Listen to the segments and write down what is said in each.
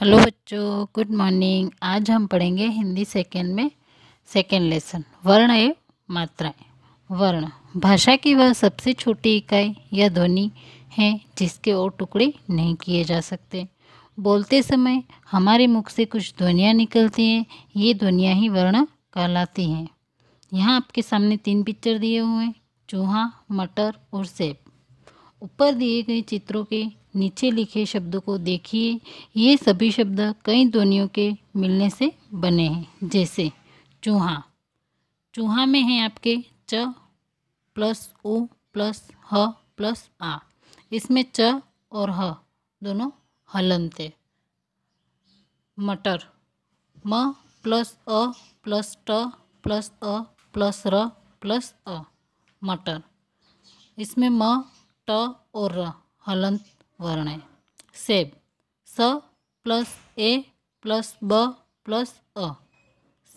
Hello बच्चों, good morning. आज हम पढ़ेंगे हिंदी सेकेंड में, सेकेंड लेसन, वर्ण एवं मात्राएँ। वर्ण, भाषा की वह सबसे छोटी इकाई या ध्वनि है जिसके और टुकड़े नहीं किए जा सकते। बोलते समय हमारे मुख से कुछ ध्वनियाँ निकलती हैं, ये ध्वनियाँ ही वर्ण कहलाती हैं। यहाँ आपके सामने तीन पिक्चर दिए हुए हैं, चूहा, मटर और सेब। ऊपर दिए गए चित्रों के नीचे लिखे शब्दों को देखिए। ये सभी शब्द कई ध्वनियों के मिलने से बने हैं। जैसे, चूहा। चूहा में है आपके च प्लस उ प्लस ह प्लस आ। इसमें च और ह दोनों हलंत है मटर। म प्लस अ प्लस ट प्लस अ प्लस र प्लस अ। मटर। इसमें म, ट और र हलंत वर्ण सेब, स प्लस ए प्लस ब प्लस अ।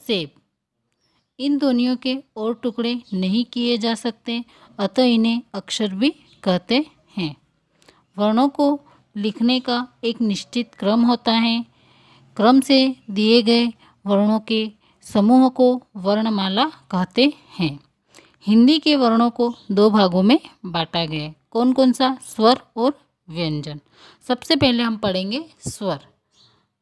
सेब, इन ध्वनियों के और टुकड़े नहीं किए जा सकते, अतः इन्हें अक्षर भी कहते हैं। वर्णों को लिखने का एक निश्चित क्रम होता है। क्रम से दिए गए वर्णों के समूह को वर्णमाला कहते हैं। हिंदी के वर्णों को दो भागों में बांटा गया कौन कौन सा स्वर और व्यंजन। सबसे पहले हम पढ़ेंगे स्वर।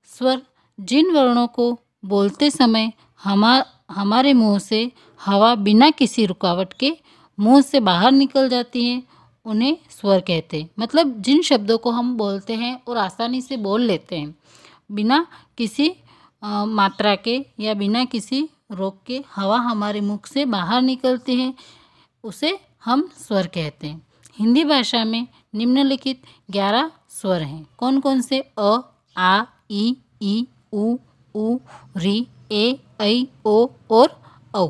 स्वर जिन वर्णों को बोलते समय हमा हमारे मुँह से हवा बिना किसी रुकावट के मुँह से बाहर निकल जाती है उन्हें स्वर कहते हैं। मतलब जिन शब्दों को हम बोलते हैं और आसानी से बोल लेते हैं बिना किसी आ, मात्रा के या बिना किसी रोक के हवा हमारे मुख से बाहर निकलती है उसे हम स्वर कहते हैं। हिंदी भाषा में निम्नलिखित ग्यारह स्वर हैं। कौन कौन से अ, आ, ई ई, उ उ, री, ए, ऐ, ओ और औ?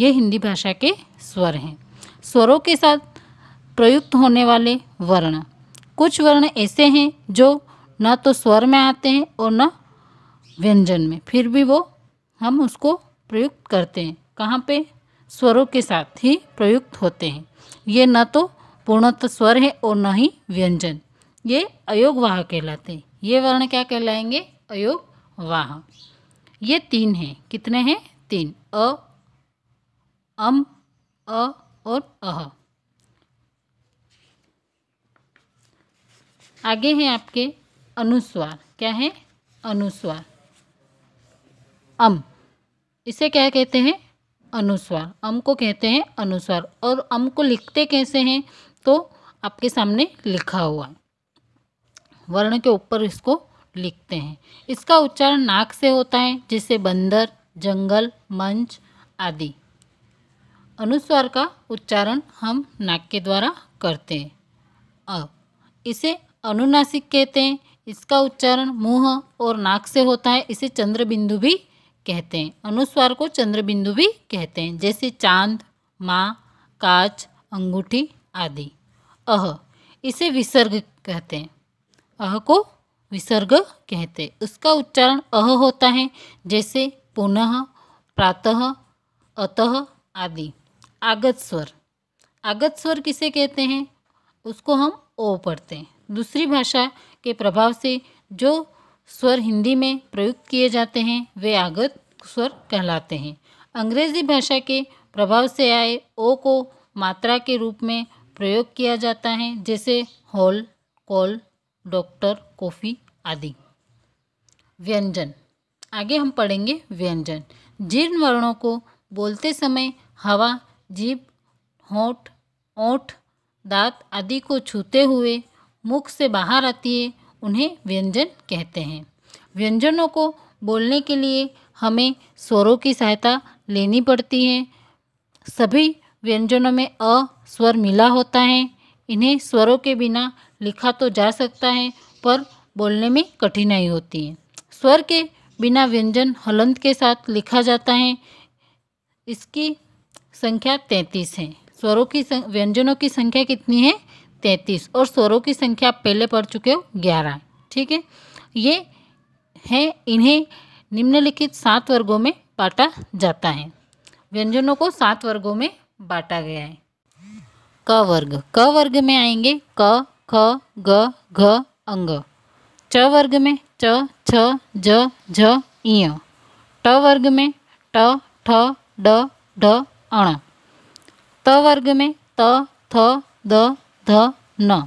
ये हिंदी भाषा के स्वर हैं। स्वरों के साथ प्रयुक्त होने वाले वर्ण। कुछ वर्ण ऐसे हैं जो न तो स्वर में आते हैं और न व्यंजन में। फिर भी वो हम उसको प्रयुक्त करते हैं। कहाँ पे? स्वरों के साथ ही प्रयुक्त होते हैं। ये न तो पूर्णत्व स्वर है और न ही व्यंजन। ये अयोग वाह कहलाते हैं। ये वर्ण क्या कहलाएँगे? अयोग वाह। ये तीन हैं। कितने हैं? तीन। अ, अम, अ और अह। आगे हैं आपके अनुस्वार। क्या है? अनुस्वार। अम। इसे क्या कहते हैं? अनुस्वार। अम को कहते हैं अनुस्वार। और अम को लिखते कैसे हैं? तो आपके सामने लिखा हुआ। वर्ण के ऊपर इसको लिखते हैं। इसका उच्चारण नाक से होता है, जिसे बंदर, जंगल, मंच आदि। अनुस्वार का उच्चारण हम नाक के द्वारा करते हैं। अ, इसे अनुनासिक कहते हैं। इसका उच्चारण मुँह और नाक से होता है। इसे चंद्र बिंदु भी कहते हैं। अनुस्वार को चंद्र बिंदु भी कहते हैं। जैसे चाँद, माँ, काच, अंगूठी आदि। अह, इसे विसर्ग कहते हैं। अह को विसर्ग कहते हैं। उसका उच्चारण अह होता है, जैसे पुनः, प्रातः, अतः आदि। आगत स्वर। आगत स्वर किसे कहते हैं? उसको हम ओ पढ़ते हैं। दूसरी भाषा के प्रभाव से जो स्वर हिंदी में प्रयुक्त किए जाते हैं, वे आगत स्वर कहलाते हैं। अंग्रेज़ी भाषा के प्रभाव से आए ओ को मात्रा के रूप में प्रयोग किया जाता है, जैसे हॉल, कॉल, डॉक्टर, कॉफ़ी आदि। व्यंजन। आगे हम पढ़ेंगे व्यंजन। जीर्ण वर्णों को बोलते समय हवा, जीभ, होठ, ओठ, दांत आदि को छूते हुए मुख से बाहर आती है, उन्हें व्यंजन कहते हैं। व्यंजनों को बोलने के लिए हमें स्वरों की सहायता लेनी पड़ती है। सभी व्यंजनों में अ स्वर मिला होता है। इन्हें स्वरों के बिना लिखा तो जा सकता है, पर बोलने में कठिनाई होती है। स्वर के बिना व्यंजन हलंत के साथ लिखा जाता है। इसकी संख्या तैंतीस है। स्वरों की व्यंजनों की संख्या कितनी है? तैंतीस। और स्वरों की संख्या आप पहले पढ़ चुके हो, ग्यारह। ठीक है? ये है, इन्हें निम्नलिखित सात वर्गों में बांटा जाता है। व्यंजनों को सात वर्गों में बांटा गया है। क वर्ग। क वर्ग में आएँगे क, ख, ग, घ, अंग। च वर्ग में च, छ, ज, झ ईय ट वर्ग में ट, ठ, ड, ढ, अण। त वर्ग में त, थ, द, ध, न।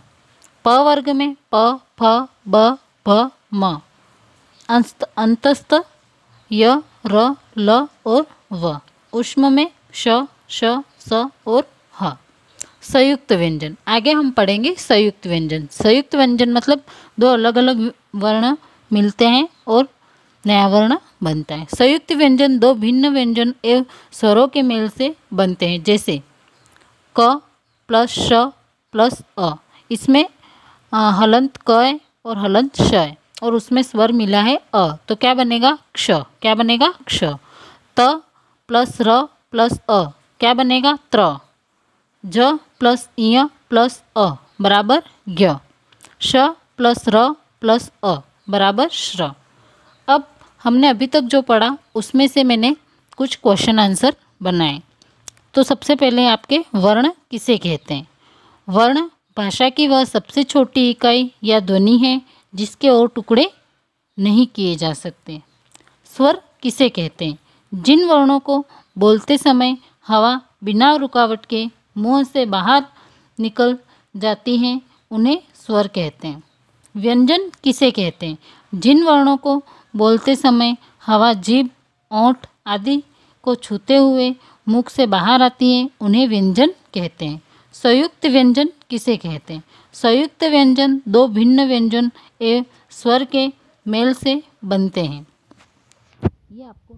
प वर्ग में प, फ, ब, भ, म। अंस्त, अंतस्थ, य, र, ल और व। उष्म में श श, स और ह। संयुक्त व्यंजन। आगे हम पढ़ेंगे संयुक्त व्यंजन। संयुक्त व्यंजन मतलब दो अलग अलग वर्ण मिलते हैं और नया वर्ण बनता है। संयुक्त व्यंजन दो भिन्न व्यंजन एवं स्वरों के मेल से बनते हैं। जैसे क प्लस श प्लस अ। इसमें हलंत क है और हलंत श है और उसमें स्वर मिला है अ। तो क्या बनेगा? क्ष। क्या बनेगा? क्ष। त प्लस र प्लस अ। क्या बनेगा? त्र। ज प्लस य प्लस अ बराबर ज्ञ श प्लस र प्लस अ बराबर श्र। अब हमने अभी तक जो पढ़ा, उसमें से मैंने कुछ क्वेश्चन आंसर बनाए। तो सबसे पहले आपके वर्ण किसे कहते हैं? वर्ण भाषा की वह सबसे छोटी इकाई या ध्वनि है, जिसके और टुकड़े नहीं किए जा सकते। स्वर किसे कहते हैं? जिन वर्णों को बोलते समय हवा बिना रुकावट के मुँह से बाहर निकल जाती हैं, उन्हें स्वर कहते हैं। व्यंजन किसे कहते हैं? जिन वर्णों को बोलते समय हवा जीभ, ओंठ आदि को छूते हुए मुख से बाहर आती है, उन्हें व्यंजन कहते हैं। संयुक्त व्यंजन किसे कहते हैं? संयुक्त व्यंजन दो भिन्न व्यंजन एवं स्वर के मेल से बनते हैं। ये आपको